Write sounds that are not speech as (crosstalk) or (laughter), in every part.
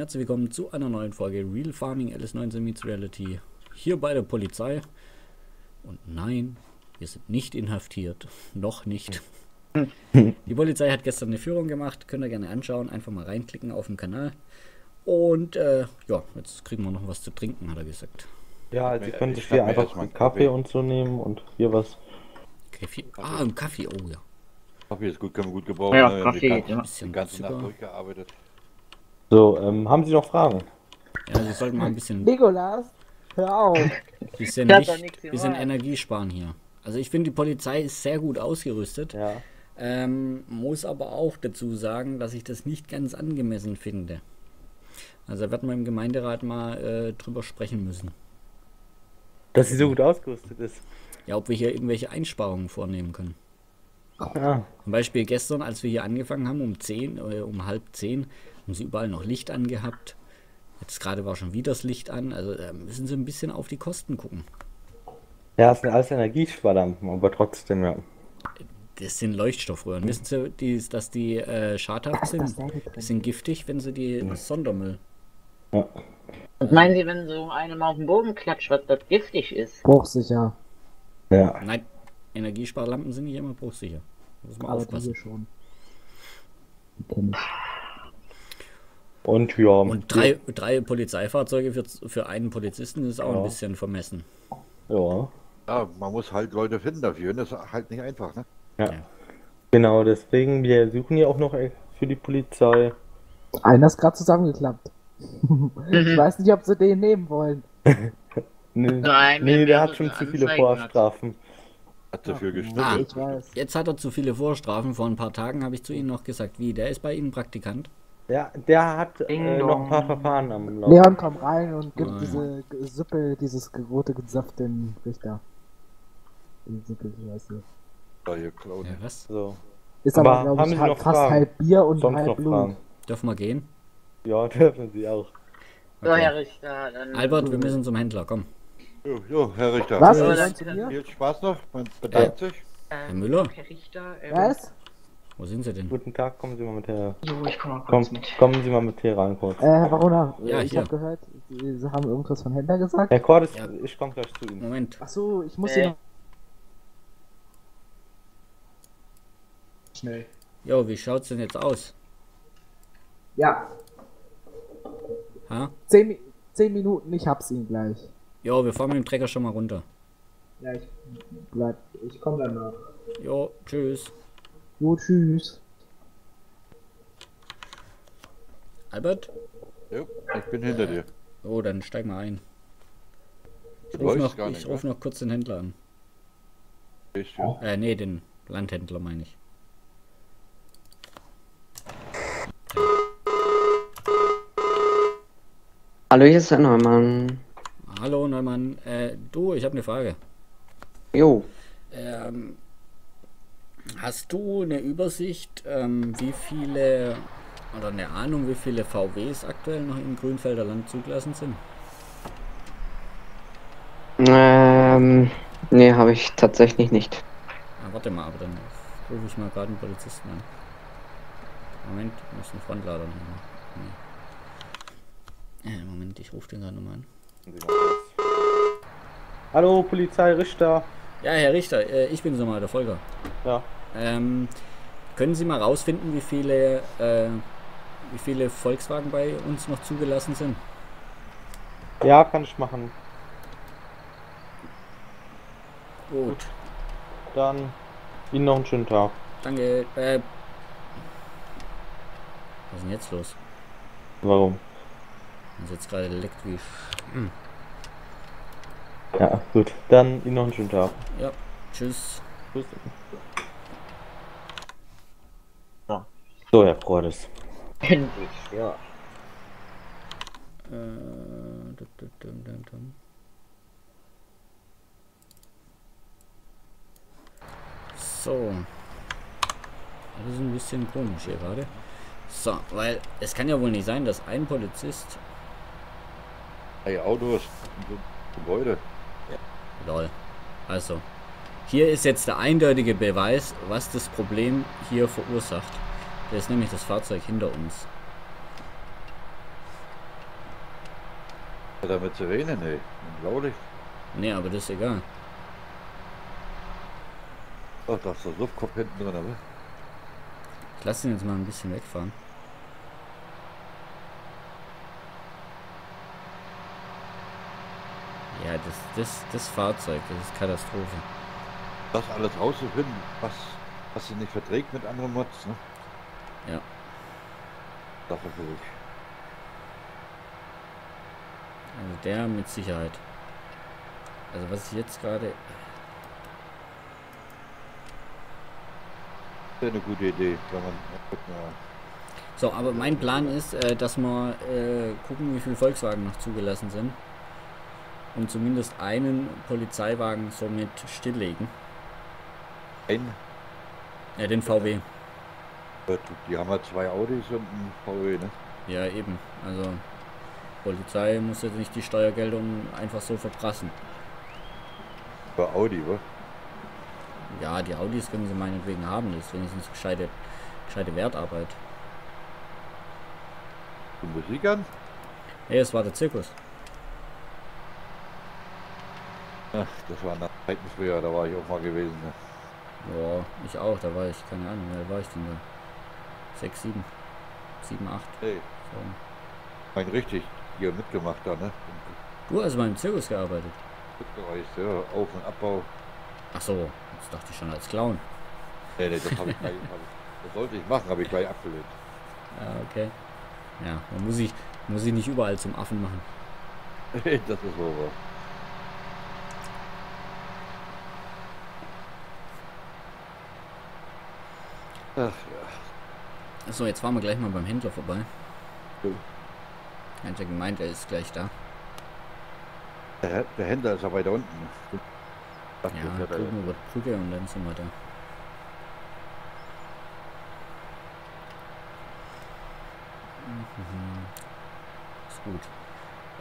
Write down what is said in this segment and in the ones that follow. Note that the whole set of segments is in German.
herzlich willkommen zu einer neuen Folge Real Farming LS19 Meets Reality. Hier bei der Polizei. Und nein, wir sind nicht inhaftiert. (laughs) Noch nicht. (laughs) Die Polizei hat gestern eine Führung gemacht. Könnt ihr gerne anschauen. Einfach mal reinklicken auf dem Kanal. Und äh, ja, jetzt kriegen wir noch was zu trinken, hat er gesagt. Ja, also Ich ihr könnt schnapp hier einfach erstmal einen Kaffee Kaffee. und so nehmen und hier was. Kaffee. Ah, ein Kaffee, oh ja. Kaffee ist gut, können wir gut gebrauchen. Ja, Kaffee, die ganze, ja. Bisschen die ganze Nacht durchgearbeitet. So, ähm, haben Sie noch Fragen? Ja, Sie sollten mal ein bisschen, Nikolas, hör auf. bisschen, Licht, bisschen. Energie sparen hier. Also ich finde, die Polizei ist sehr gut ausgerüstet. Ja. Ähm, muss aber auch dazu sagen, dass ich das nicht ganz angemessen finde. Also da wird man im Gemeinderat mal äh, drüber sprechen müssen. Dass sie so gut ausgerüstet ist. Ja, ob wir hier irgendwelche Einsparungen vornehmen können. Ja. Zum Beispiel gestern, als wir hier angefangen haben, um 10, äh, um halb 10, haben sie überall noch Licht angehabt. Jetzt gerade war schon wieder das Licht an. Also da müssen sie ein bisschen auf die Kosten gucken. Ja, es sind alles Energiesparlampen, aber trotzdem, ja. Das sind Leuchtstoffröhren. Wissen Sie, die, dass die äh, schadhaft sind? Die sind giftig, wenn sie die Sondermüll. ja. Was meinen Sie, wenn so einem auf den Boden klatscht, was das giftig ist? Bruchsicher, Ja. Nein, Energiesparlampen sind nicht immer bruchsicher. Muss man aber aufpassen. schon. Ich. Und ja. Und drei, drei Polizeifahrzeuge für, für einen Polizisten ist auch ein Ja. bisschen vermessen. Ja. Ja, man muss halt Leute finden dafür. und Das ist halt nicht einfach, ne? Ja. Ja. Genau, deswegen, wir suchen ja auch noch äh, für die Polizei. Einer ist gerade zusammengeklappt. (laughs) ich weiß nicht, ob sie den nehmen wollen. (laughs) Nee, Nein, nee der hat schon zu viele. Vorstrafen. Hat dafür Ah. Ich weiß. jetzt hat er zu viele Vorstrafen. Vor ein paar Tagen habe ich zu Ihnen noch gesagt, wie, der ist bei Ihnen Praktikant? Ja, der hat äh, noch ein paar Verfahren am Laufen. Leon, komm rein und gib Ah, ja. diese Suppe, dieses rote Saft den Richter. Die Suppe, ich weiß nicht. Da hier klauen. Ja, was? So. Ist Aber aber, glaube haben ich, fast Fragen? halb Bier und Sonst halb Blut. Fragen? Dürfen wir gehen? Ja, (laughs) dürfen Sie auch. So, Herr Richter, dann. Albert, wir müssen zum Händler, komm. Jo, jo, Herr Richter. Was? Zu mir? Viel Spaß noch. Man bedankt sich. Herr Müller, Herr Richter, ähm, Was? Wo sind Sie denn? Guten Tag, kommen Sie mal mit her. Jo, ich komme mal Komm, kurz mit. kommen Sie mal mit hier rein kurz. Äh, Herr Barona, Ja, ich habe gehört, Sie, haben irgendwas von Händler gesagt. Herr Cordes, Ja. ich komme gleich zu Ihnen. Moment. Ach so, ich muss Äh. hier. Schnell. Jo, wie schaut's denn jetzt aus? Ja, Ha? zehn, zehn Minuten, ich hab's Ihnen gleich. Jo, wir fahren mit dem Trecker schon mal runter. Ja, ich bleib, ich komme danach. Jo, tschüss. Jo, tschüss. Albert? Jo, ich bin hinter dir. Oh, dann steig mal ein. Ich Du ruf läufst noch, ich ruf noch kurz den Händler an. Ich, ja. Äh, nee, den Landhändler meine ich. Hallo, hier ist der Neumann. Hallo Neumann, äh, du, ich habe eine Frage. Jo. Ähm, hast du eine Übersicht, ähm, wie viele oder eine Ahnung, wie viele VWs aktuell noch im Grünfelder Land zugelassen sind? Ähm, nee, habe ich tatsächlich nicht. Ah, warte mal, aber dann rufe ich mal gerade einen Polizisten an. Moment, ich muss einen Frontlader nehmen. Nee. Äh, Moment, ich rufe den gerade nochmal an. Hallo, Polizei Richter. Ja, Herr Richter, äh, ich bin nochmal der Volker. Ja. Ähm, können Sie mal rausfinden, wie viele, äh, wie viele Volkswagen bei uns noch zugelassen sind? Ja, kann ich machen. Gut, Dann Ihnen noch einen schönen Tag. danke. Äh, was ist denn jetzt los? Warum? Das ist jetzt gerade leckt wie. Sch- Ja, gut. Dann Ihnen noch einen schönen Tag. Ja, tschüss. Tschüss. So, Herr Cordes. Endlich, ja. Äh, dum, dum, dum, dum, dum. So. Das ist ein bisschen komisch hier gerade. So, weil es kann ja wohl nicht sein, dass ein Polizist. Hey, Autos, Gebäude. Lol. Also, hier ist jetzt der eindeutige Beweis, was das Problem hier verursacht. Das ist nämlich das Fahrzeug hinter uns. Hat er mit Sirene? Nee. Blaulicht? Nee, aber das ist egal. Ach, da ist der Suffkopf hinten drin, aber. Ich lasse ihn jetzt mal ein bisschen wegfahren. Ja, das, das, das Fahrzeug, das ist Katastrophe. Das alles rauszufinden, was, was sie nicht verträgt mit anderen Mods, ne? Ja. Ist wirklich. Also der mit Sicherheit. Also was ich jetzt gerade... Wäre eine gute Idee, wenn man. So, aber mein Plan ist, äh, dass wir äh, gucken, wie viele Volkswagen noch zugelassen sind. Und zumindest einen Polizeiwagen somit stilllegen. ein, Ja, den VW. Die haben ja zwei Audis und einen VW, ne? Ja, eben. Also, Polizei muss jetzt nicht die Steuergelder um einfach so verprassen. Für Audi, wa? Ja, die Audis können sie meinetwegen haben. Das ist wenigstens gescheite, gescheite Wertarbeit. Und Musik an? Hey, es war der Zirkus. Ach, das war nach Zeiten früher, da war ich auch mal gewesen, ne? Ja, ich auch. Da war ich, keine Ahnung, alt war ich denn da? 6, 7, 7, 8. Hey, So. mein richtig hier mitgemacht da, ne? Du hast mal im Zirkus gearbeitet. Mitgereist, ja, Auf- und Abbau. Ach so, das dachte ich schon als Clown. Nee, nee, das habe ich gleich, ich, das sollte ich machen, habe ich gleich abgelehnt. Ja, okay. Ja, man muss sich, muss sich nicht überall zum Affen machen. das ist so was. Ach ja. So, jetzt fahren wir gleich mal beim Händler vorbei. Jo. Hat ja gemeint, er ist gleich da. Der, der Händler ist ja weiter unten. Ja, das hat er- drüben über die Brücke und dann sind wir da. Mhm. Ist gut.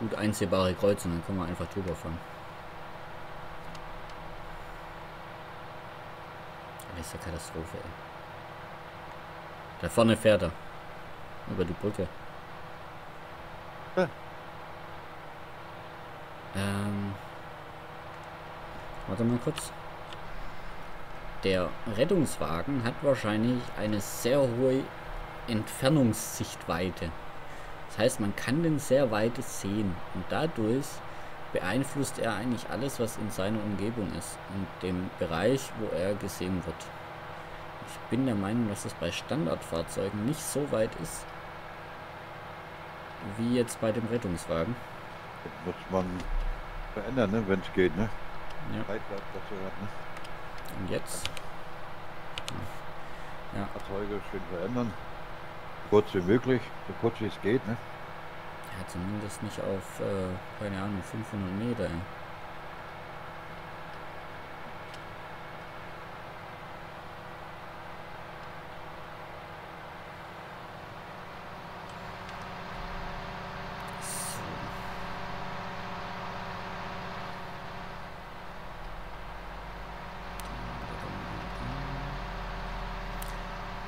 Gut einsehbare Kreuzung, dann können wir einfach drüber fahren. Das ist ja Katastrophe, ey. Da vorne fährt er. Über die Brücke. Ja. Ähm. Warte mal kurz. Der Rettungswagen hat wahrscheinlich eine sehr hohe Entfernungssichtweite. Das heißt, man kann den sehr weit sehen und dadurch beeinflusst er eigentlich alles, was in seiner Umgebung ist und dem Bereich, wo er gesehen wird. Ich bin der Meinung, dass es bei Standardfahrzeugen nicht so weit ist, wie jetzt bei dem Rettungswagen. muss man verändern, ne, wenn es geht, ne? Ja. Das hat, ne? Und jetzt? Fahrzeuge schön verändern. Kurz wie möglich, so kurz wie es geht, ne? Ja, zumindest nicht auf, äh, keine Ahnung, 500 Meter. ey. So.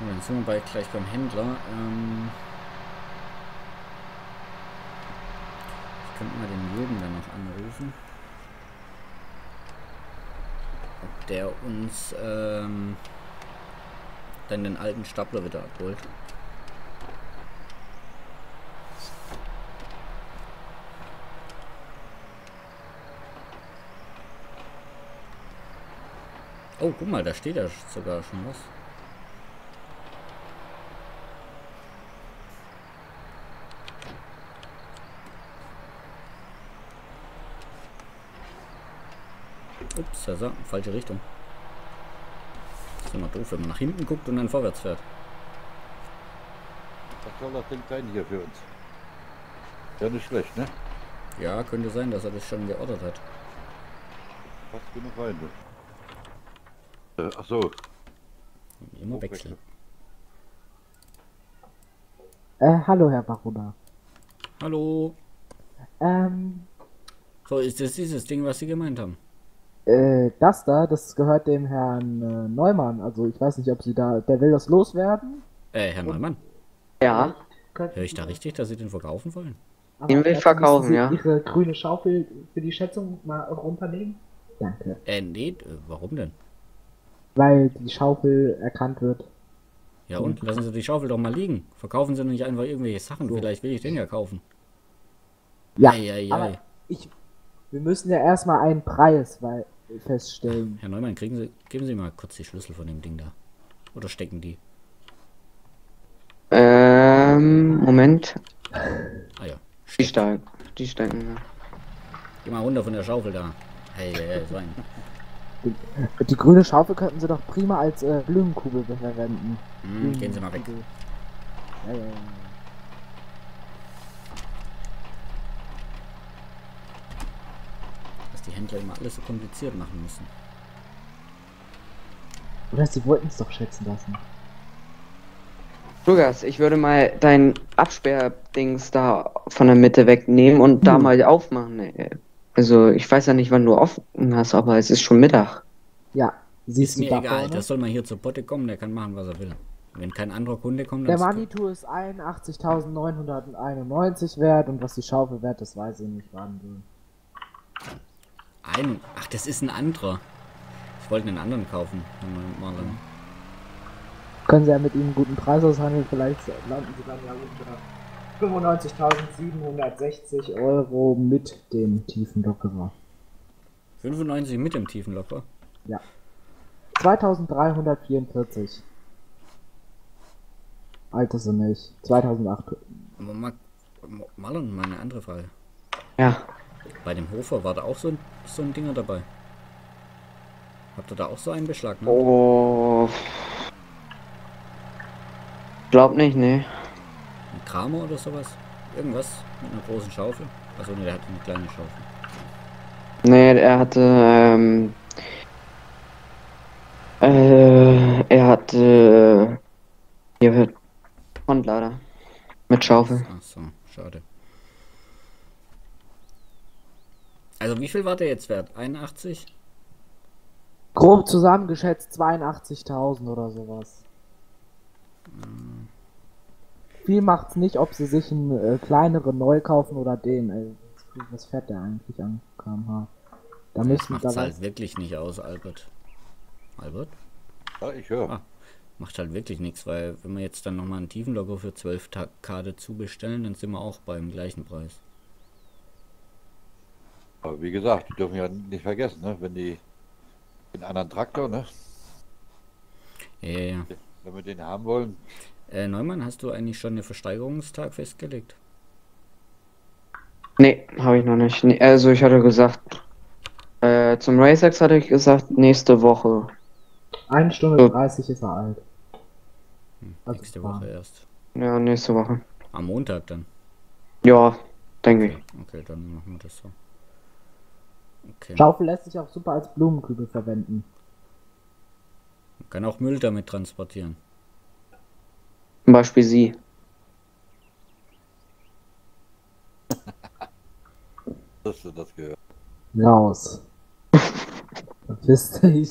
Und dann sind wir bald gleich beim Händler. Ähm, ich könnte mal den Jürgen dann noch anrufen. Ob der uns ähm, dann den alten Stapler wieder abholt. Oh, guck mal, da steht ja sogar schon was. Ups, also, falsche Richtung. ist immer doof, wenn man nach hinten guckt und dann vorwärts fährt. Was soll das Ding sein hier für uns? Ja, nicht schlecht, ne? Ja, könnte sein, dass er das schon geordert hat. Fast genug rein, du. Äh, ach so. Immer wechseln. Äh, hallo Herr Barona. Hallo. Ähm, So, ist das dieses Ding, was Sie gemeint haben? Äh, das da, das gehört dem Herrn äh, Neumann. Also ich weiß nicht, ob Sie da, der will das loswerden. Äh, Herr Neumann, Ja, höre ich da richtig, dass Sie den verkaufen wollen? Aber Den will ich verkaufen, müssen ja. Sie Ihre grüne Schaufel für die Schätzung mal runternehmen? Danke. Äh, nee, äh, warum denn? Weil die Schaufel erkannt wird. Ja und? Lassen Sie die Schaufel doch mal liegen. Verkaufen Sie nicht einfach irgendwelche Sachen. Vielleicht will ich den ja kaufen. Ja, Ei, ei, ei. aber ich, wir müssen ja erstmal einen Preis weil, feststellen. Herr Neumann, kriegen Sie, geben Sie mal kurz die Schlüssel von dem Ding da. Oder stecken die? Ähm, Moment. Ah ja. Die steigen. Die steigen. ja. Geh mal runter von der Schaufel da. Hey, hey, hey, so ein. Die grüne Schaufel könnten sie doch prima als äh, Blumenkugel verwenden. Hm, gehen Sie mal weg. Ja, ja, ja. Dass die Händler immer alles so kompliziert machen müssen. Oder sie wollten es doch schätzen lassen. Lukas, ich würde mal dein Absperrdings da von der Mitte wegnehmen und da Hm. mal aufmachen. Also, ich weiß ja nicht, wann du offen hast, aber es ist schon Mittag. Ja, siehst Ist du mir da egal, vorne? der soll mal hier zur Potte kommen, der kann machen, was er will. Wenn kein anderer Kunde kommt, Der dann Manitou ist 81.991 wert und was die Schaufel wert ist, weiß ich nicht, wann du. Ein. Ach, das ist ein anderer. Ich wollte einen anderen kaufen. Herr Marlon. Können sie ja mit ihm einen guten Preis aushandeln, vielleicht landen sie dann ja unter 95.760 Euro mit dem tiefen Lockerer. 95 mit dem tiefen Locker. 2344. Alter sind nicht. 2008. Aber Ma Marlon, mal eine andere Frage. Ja. Bei dem Hofer war da auch so ein, so ein Dinger dabei. Habt ihr da auch so einen Beschlag? Ne? Oh. Glaub nicht, ne. Ein Kramer oder sowas? Irgendwas mit einer großen Schaufel? Achso, ne, der hat eine kleine Schaufel. Nee, er hatte, ähm, äh, er hatte, hier wird Frontlader mit Schaufel. Ach so, schade. Also wie viel war der jetzt wert? 81? Grob zusammengeschätzt 82.000 oder sowas. Viel macht's nicht, ob sie sich einen äh, kleineren neu kaufen oder den. Ey, was fährt der eigentlich an kmh? Da Das müssen macht da halt was. wirklich nicht aus, Albert. Albert? Ja, ich höre. Ah. Macht halt wirklich nichts, weil wenn wir jetzt dann nochmal einen Tiefenlocker für 12 K dazu bestellen, dann sind wir auch beim gleichen Preis. Aber wie gesagt, die dürfen ja nicht vergessen, ne? wenn die den anderen Traktor, ne? Ja, ja, ja. wenn wir den haben wollen, Äh, Neumann, hast du eigentlich schon einen Versteigerungstag festgelegt? Nee, habe ich noch nicht. Nee, also ich hatte gesagt, äh, zum RaceX hatte ich gesagt, nächste Woche. Eine Stunde So. 30 ist er alt. Also Nächste. Woche erst. Ja, nächste Woche. Am Montag dann. Ja, denke ich. Okay, okay dann machen wir das so. Okay. Schaufel lässt sich auch super als Blumenkübel verwenden. Man kann auch Müll damit transportieren. Zum Beispiel sie. (laughs) hast du das gehört. Raus. Verpiss dich.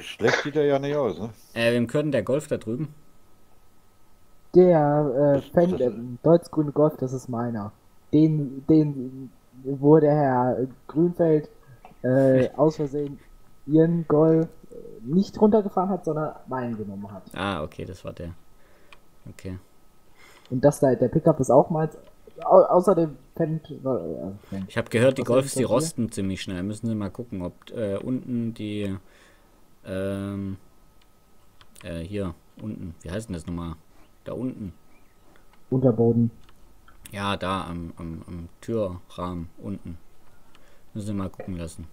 Schlecht sieht er ja nicht aus, ne? Äh, wem gehört denn der Golf da drüben? Der äh, Fan, der deutsch-grüne Golf, das ist meiner. Den, den, wo der Herr Grünfeld äh, (laughs) aus Versehen ihren Golf äh, nicht runtergefahren hat, sondern meinen genommen hat. Ah, okay, das war der. Okay. Und das da, der Pickup ist auch mal au außerdem Fendt, äh. Ich habe gehört, die Golfs, die das hier? rosten ziemlich schnell. Müssen Sie mal gucken, ob äh, unten die. Ähm, äh, hier, unten. Wie heißt denn das nochmal? Da unten. Unterboden. Ja, da am, am, am Türrahmen unten. Müssen Sie mal gucken lassen.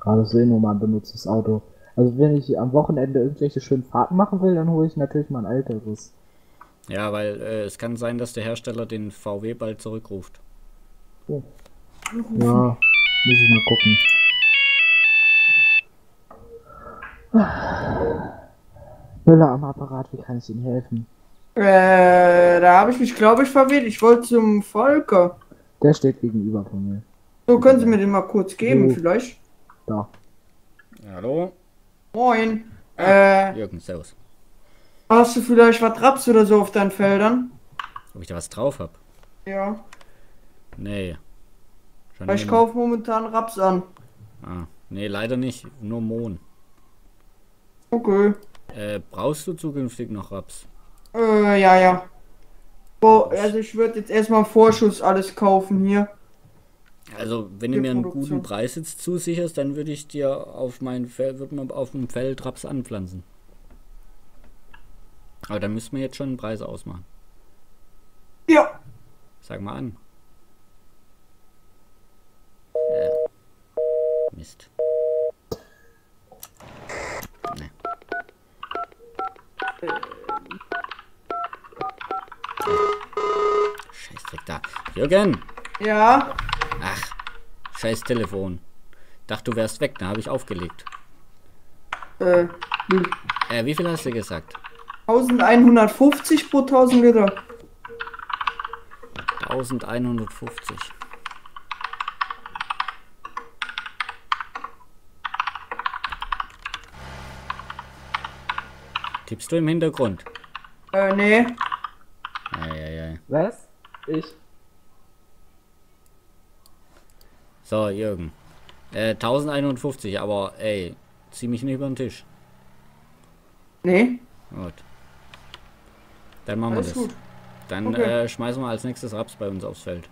Gerade mal ein benutztes Auto. Also wenn ich am Wochenende irgendwelche schönen Fahrten machen will, dann hole ich natürlich mal ein älteres. Ja, weil äh, es kann sein, dass der Hersteller den VW bald zurückruft. Ja, muss ich mal gucken. Müller am Apparat, wie kann ich Ihnen helfen? Äh, da habe ich mich, glaube ich, verwirrt. Ich wollte zum Volker. Der steht gegenüber von mir. So, können Sie mir den mal kurz geben, Jo. vielleicht? Da. Hallo? Moin. Äh, Jürgen, servus. hast du vielleicht was Raps oder so auf deinen Feldern? Ob ich da was drauf hab? Ja, Nee. Schon weil ich kaufe momentan Raps an. Ah, nee, leider nicht. Nur Mohn. Okay. Äh, brauchst du zukünftig noch Raps? Äh, ja, ja. Bo also ich würde jetzt erstmal Vorschuss alles kaufen hier. Also, wenn du mir einen guten Preis jetzt zusicherst, dann würde ich dir auf mein Feld, würde man auf dem Feld Raps anpflanzen. Aber dann müssen wir jetzt schon einen Preis ausmachen. Ja. Sag mal an. Äh, Mist. Nee. Scheiß Dreck da. Jürgen! Ja. Ach, scheiß Telefon. Dachte, du wärst weg, da habe ich aufgelegt. Äh, Äh, wie viel hast du gesagt? 1150 pro 1000 Liter. 1150. Tippst du im Hintergrund? Äh, nee. Was? Ich? So, Jürgen. Äh, 1051, aber ey, zieh mich nicht über den Tisch. Nee. Gut. Dann machen wir Alles das. gut. Dann Okay. äh, schmeißen wir als nächstes Raps bei uns aufs Feld.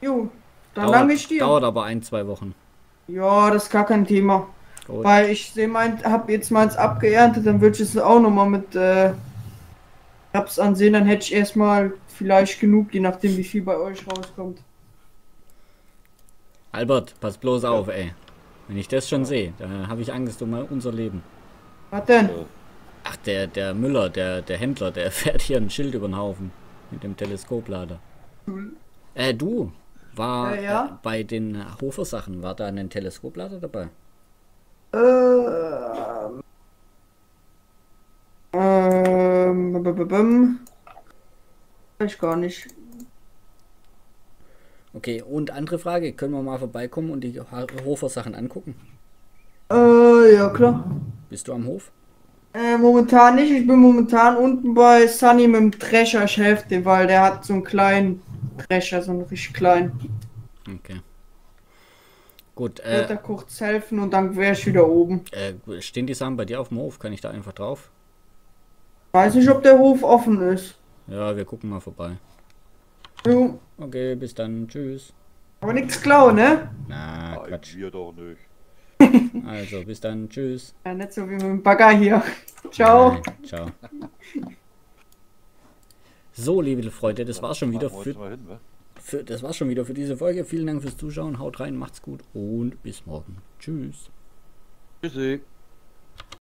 Jo. Dann Dauert, danke ich dir. dauert aber ein, zwei Wochen. Ja, das ist gar kein Thema. Gut. Weil ich sehe mein, hab jetzt meins abgeerntet, dann würde ich es auch nochmal mit äh, Raps ansehen, dann hätte ich erstmal vielleicht genug, je nachdem wie viel bei euch rauskommt. Albert, pass bloß auf, ey. Wenn ich das schon sehe, dann habe ich Angst um unser Leben. Was denn? Ach, der, der Müller, der, der Händler, der (laughs) fährt hier ein Schild über den Haufen. Mit dem Teleskoplader. Äh, du, war Ja, ja. Äh, bei den Hofer-Sachen, war da ein Teleskoplader dabei? Ähm. B- b- bim. Weiß ich gar nicht. Okay, und andere Frage, können wir mal vorbeikommen und die Ha- Hofer-Sachen angucken? Äh, ja klar. Bist du am Hof? Äh, momentan nicht. Ich bin momentan unten bei Sunny mit dem Drescher. Ich helfe dem, weil der hat so einen kleinen Drescher, so einen richtig kleinen. Okay. Gut, Äh, äh, da kurz helfen und dann wäre ich wieder oben. äh, stehen die Sachen bei dir auf dem Hof? Kann ich da einfach drauf? Weiß nicht, ob der Hof offen ist. Ja, wir gucken mal vorbei. Jo. Okay, bis dann. Tschüss. Aber nichts klauen, ne? Na, Nein, Quatsch. wir doch nicht. (laughs) (laughs) Also, bis dann. Tschüss. Ja, nicht so wie mit dem Bagger hier. (laughs) Ciao. Nein, ciao. So, liebe Freunde, das war's schon wieder für, für das war's schon wieder für diese Folge. Vielen Dank fürs Zuschauen. Haut rein, macht's gut und bis morgen. Tschüss. Tschüssi.